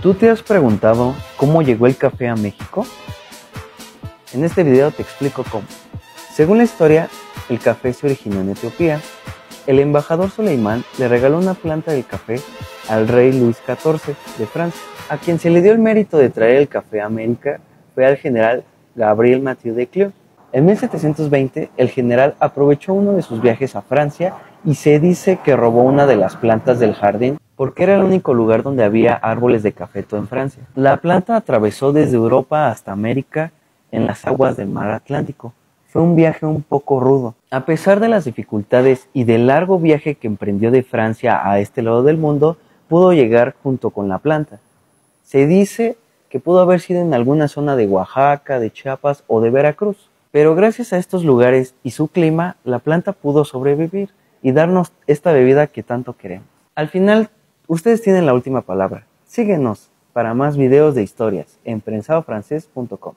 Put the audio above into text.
¿Tú te has preguntado cómo llegó el café a México? En este video te explico cómo. Según la historia, el café se originó en Etiopía. El embajador Suleimán le regaló una planta del café al rey Luis XIV de Francia. A quien se le dio el mérito de traer el café a América fue al general Gabriel Mathieu de Cleo. En 1720, el general aprovechó uno de sus viajes a Francia y se dice que robó una de las plantas del jardín porque era el único lugar donde había árboles de cafeto en Francia. La planta atravesó desde Europa hasta América en las aguas del mar Atlántico. Fue un viaje un poco rudo. A pesar de las dificultades y del largo viaje que emprendió de Francia a este lado del mundo, pudo llegar junto con la planta. Se dice que pudo haber sido en alguna zona de Oaxaca, de Chiapas o de Veracruz. Pero gracias a estos lugares y su clima, la planta pudo sobrevivir y darnos esta bebida que tanto queremos. Al final, ustedes tienen la última palabra. Síguenos para más videos de historias en prensadofrancés.com.